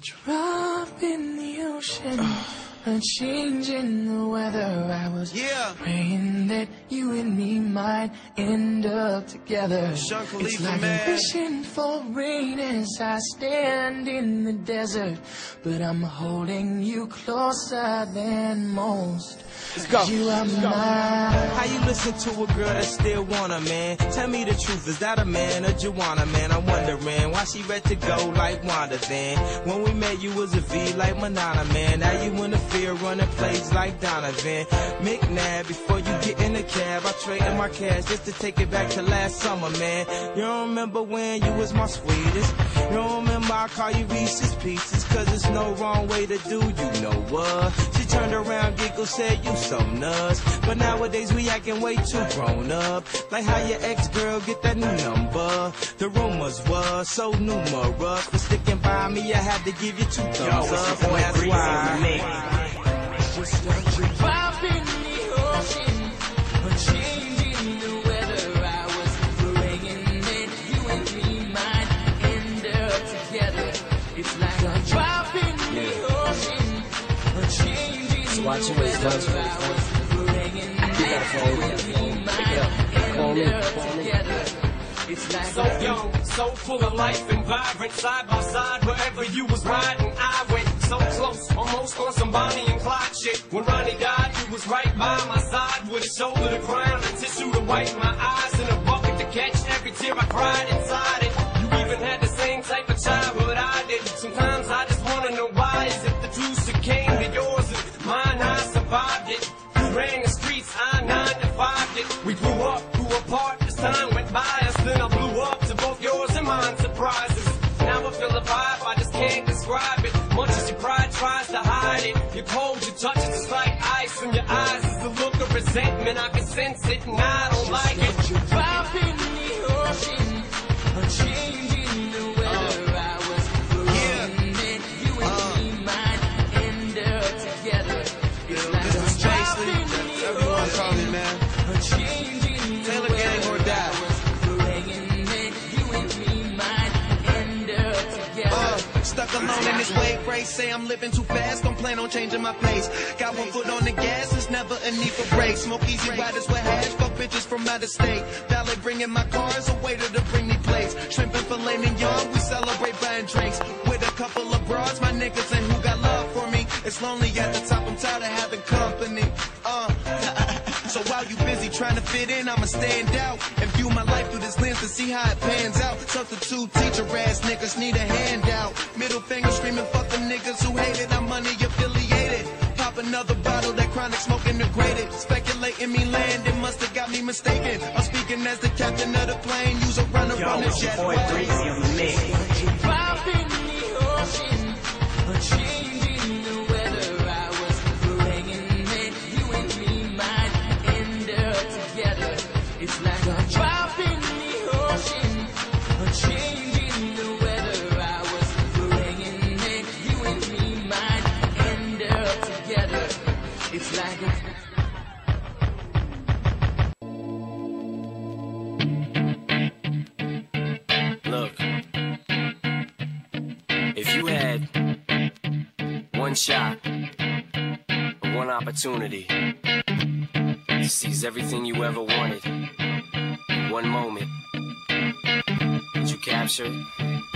drop in the ocean, a change in the weather. I was Yeah. praying that you and me might end up together. It's like man. I'm for rain as I stand in the desert, but I'm holding you closer than most. Let's go. You are mine. How you listen to a girl that still want a man? Tell me the truth, is that a man or Joanna, man? I'm wondering why she ready to go like Wanda then. When we met, you was a V like Manana, man. Now you in the field running plays like Donovan. McNabb, before you get in the cab, I traded my cash just to take it back to last summer, man. You don't remember when you was my sweetest? You don't remember I call you Reese's Pieces? Cause there's no wrong way to do, you know what? She turned around, giggled, said you so nuts. But nowadays we acting way too grown up. Like how your ex-girl get that new number. The rumors were so numerous. For sticking by me, I had to give you two thumbs Yo, it's up. boy that's why. Mix. Just don't you drop in the ocean, a change in the weather. I was praying that you and me might end up together. It's like a drop in the ocean, a change in the watching what he does weather. for I his was praying You got you got a phone. Pick it up. Call me. end up together. It's like So young, so full of life and vibrant, side by side, wherever you was riding, I by my side, with a shoulder to on, a tissue to wipe my eyes, and a bucket to catch every tear I cried inside it. You even had the same type of childhood I did. Sometimes I just wanna know why, is it resentment, I can sense it, and I don't like it. in the ocean, a change alone in this wave race. Say I'm living too fast, don't plan on changing my pace. Got one foot on the gas, it's never a need for brakes. Smoke easy riders with hash, fuck bitches from out of state. Valet bringing my cars, a waiter to bring me plates. Shrimp and filet mignon, we celebrate buying drinks. With a couple of broads, my niggas and who got love for me. It's lonely at trying to fit in, I'ma stand out and view my life through this lens to see how it pans out. Substitute teacher ass niggas need a handout. Middle finger screaming, fuck the niggas who hate it. I'm money affiliated. Pop another bottle, that chronic smoke integrated. Speculating me land, it must have got me mistaken. I'm speaking as the captain of the plane. Use a runner Yo, on the jet. boy Breezy on the mix. drop in the ocean, a change Look, if you had one shot, one opportunity to seize everything you ever wanted in one moment, would you capture it?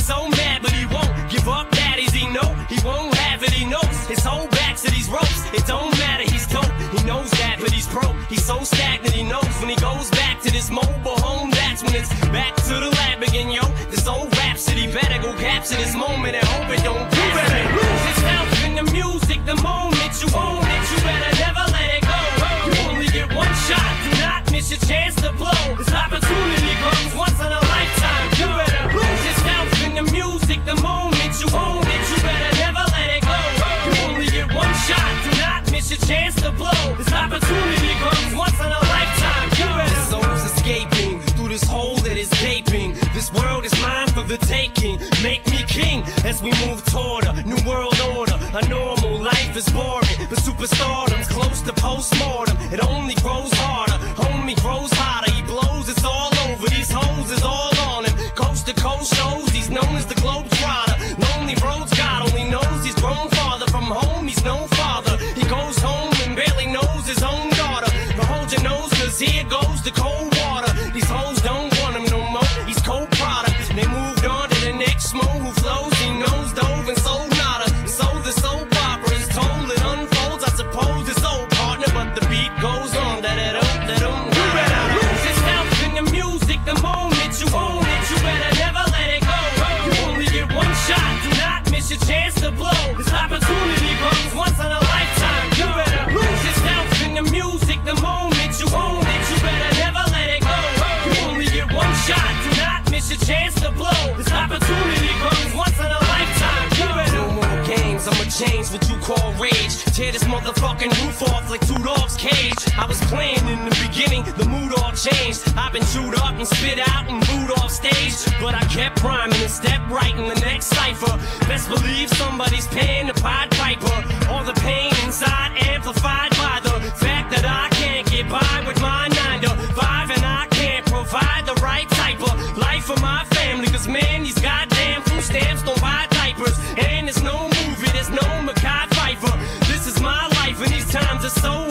So mad, but he won't give up. Daddies, he know he won't have it. He knows his whole back to these ropes. It don't matter. He's dope. He knows that, but he's broke. He's so stagnant. He knows when he goes back to this mobile home. That's when it's back to the lab again, yo. This old rhapsody better go capture this moment and hope it don't. You better lose yourself in the music. We move toward a new world order. A normal life is boring, but superstardom's close to postmortem. It only grows harder, homie grows hotter. He blows, it's all over. These hoes is all on him. Coast to coast shows, he's known as the globe trotter. Lonely roads, God only knows he's grown farther from home. He's no father. He goes home and barely knows his own daughter. But hold your nose, cause here goes the cold Tear this motherfucking roof off like two dogs' cage. I was playing in the beginning, the mood all changed. I've been chewed up and spit out and booed off stage. But I kept rhyming and stepped right in the next cipher. Best believe somebody's paying the Pied Piper. So. soul